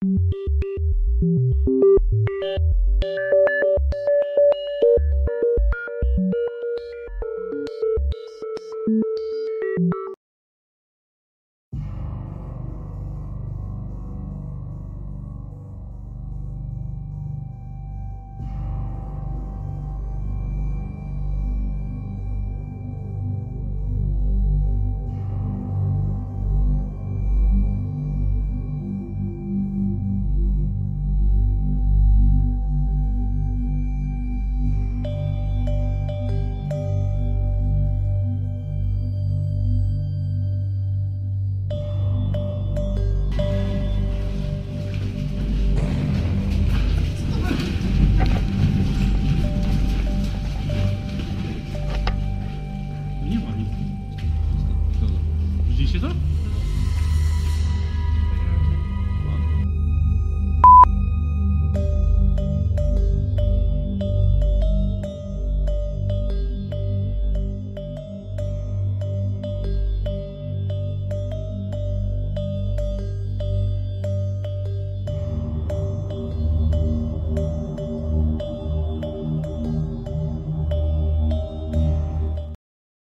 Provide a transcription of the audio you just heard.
Thank you. часов?